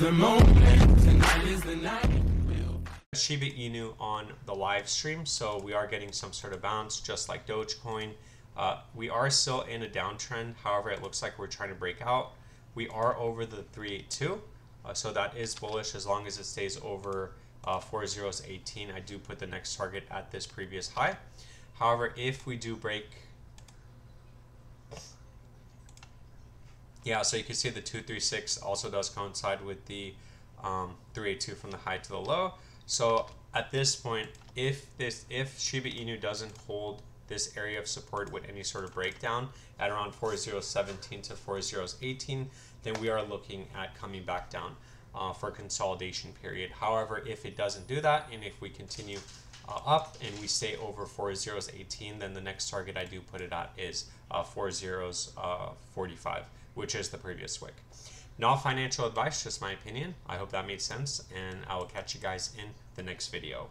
the moment, tonight is the night. Shiba Inu on the live stream, so we are getting some sort of bounce, just like Dogecoin. Uh, we are still in a downtrend. However, it looks like we're trying to break out. We are over the 382, uh, so that is bullish as long as it stays over uh, 4018. I do put the next target at this previous high. However, if we do break, yeah, so you can see the 236 also does coincide with the um, 382 from the high to the low. So at this point, if this if Shiba Inu doesn't hold this area of support with any sort of breakdown at around 4017 to 4018, then we are looking at coming back down uh, for a consolidation period. However, if it doesn't do that, and if we continue uh, up and we stay over 4018, then the next target I do put it at is uh, 4045, which is the previous wick. Not financial advice, just my opinion. I hope that made sense, and I will catch you guys in the next video.